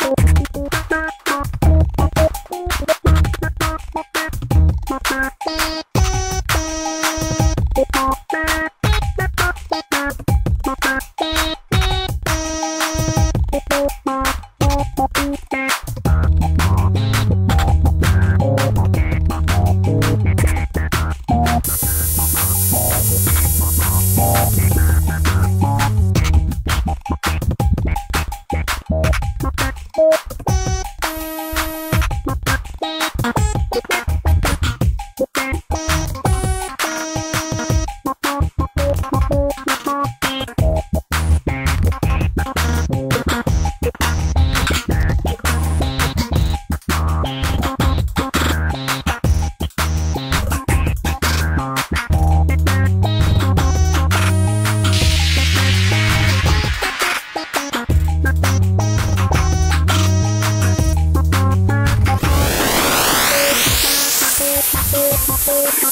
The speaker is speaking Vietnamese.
people. Bye.